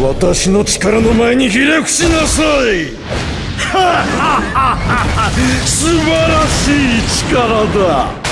私の力の前にひれ伏しなさい。素晴らしい力だ。